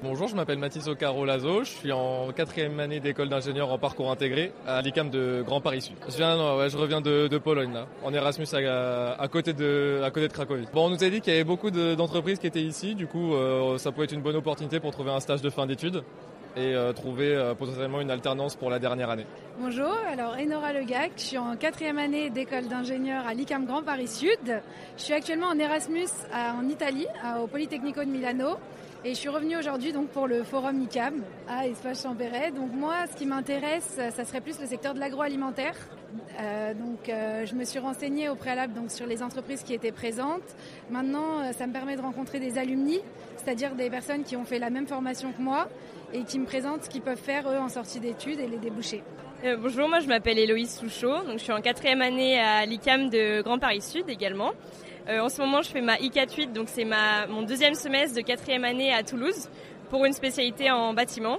Bonjour, je m'appelle Mathis Ocaro-Lazo, je suis en quatrième année d'école d'ingénieur en parcours intégré à l'ICAM de Grand Paris Sud. Je, viens, reviens de, Pologne, en Erasmus à, côté de, à côté de Cracovie. Bon, on nous a dit qu'il y avait beaucoup d'entreprises qui étaient ici, du coup euh, ça pouvait être une bonne opportunité pour trouver un stage de fin d'études et euh, trouver euh, potentiellement une alternance pour la dernière année. Bonjour, alors Enora Legac, je suis en quatrième année d'école d'ingénieur à l'ICAM Grand Paris Sud. Je suis actuellement en Erasmus en Italie, au Politecnico de Milano. Et je suis revenue aujourd'hui donc pour le forum ICAM à Espace Chambéret. Donc moi, ce qui m'intéresse, ça serait plus le secteur de l'agroalimentaire. Euh, donc euh, je me suis renseignée au préalable donc sur les entreprises qui étaient présentes. Maintenant, euh, ça me permet de rencontrer des alumni, c'est-à-dire des personnes qui ont fait la même formation que moi et qui me présentent ce qu'ils peuvent faire eux en sortie d'études et les débouchés. Euh, bonjour, moi je m'appelle Héloïse Souchot, donc je suis en quatrième année à l'ICAM de Grand Paris Sud également. Euh, en ce moment, je fais ma I48, donc c'est ma mon deuxième semestre de quatrième année à Toulouse pour une spécialité en bâtiment.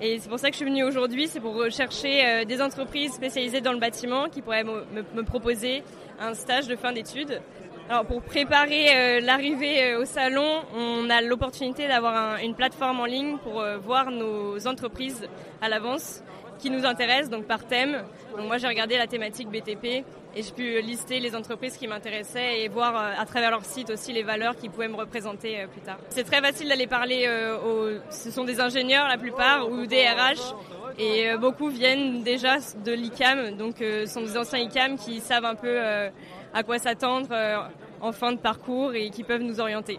Et c'est pour ça que je suis venue aujourd'hui, c'est pour rechercher euh, des entreprises spécialisées dans le bâtiment qui pourraient me, me proposer un stage de fin d'études. Alors pour préparer euh, l'arrivée euh, au salon, on a l'opportunité d'avoir un, une plateforme en ligne pour euh, voir nos entreprises à l'avance qui nous intéressent, donc par thème. Moi j'ai regardé la thématique BTP et j'ai pu lister les entreprises qui m'intéressaient et voir à travers leur site aussi les valeurs qui pouvaient me représenter plus tard. C'est très facile d'aller parler aux... Ce sont des ingénieurs la plupart ou des RH et beaucoup viennent déjà de l'ICAM, donc ce sont des anciens ICAM qui savent un peu à quoi s'attendre en fin de parcours et qui peuvent nous orienter.